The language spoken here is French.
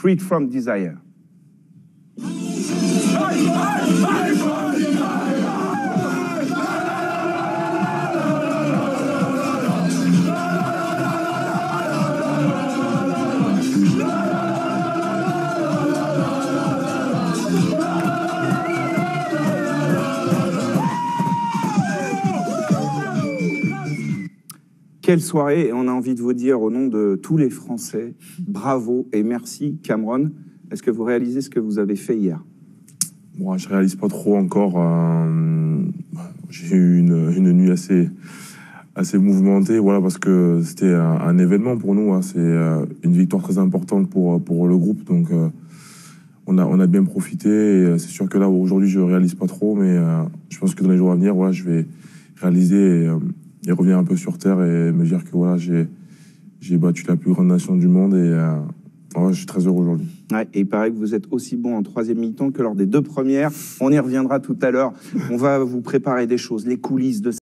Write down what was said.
Freed from Desire. Quelle soirée Et on a envie de vous dire au nom de tous les Français, bravo et merci Cameron. Est-ce que vous réalisez ce que vous avez fait hier? Moi, je réalise pas trop encore. euh, J'ai eu une, nuit assez, assez mouvementée, voilà, parce que c'était un, événement pour nous. hein. C'est euh, une victoire très importante pour, pour le groupe. Donc, euh, on, a, on a bien profité. C'est sûr que là, aujourd'hui, je réalise pas trop, mais je pense que dans les jours à venir, voilà, je vais réaliser et revenir un peu sur terre et me dire que voilà, j'ai j'ai battu la plus grande nation du monde et euh, je suis très heureux aujourd'hui. Et il paraît que vous êtes aussi bon en troisième mi-temps que lors des deux premières. On y reviendra tout à l'heure. On va vous préparer des choses, les coulisses de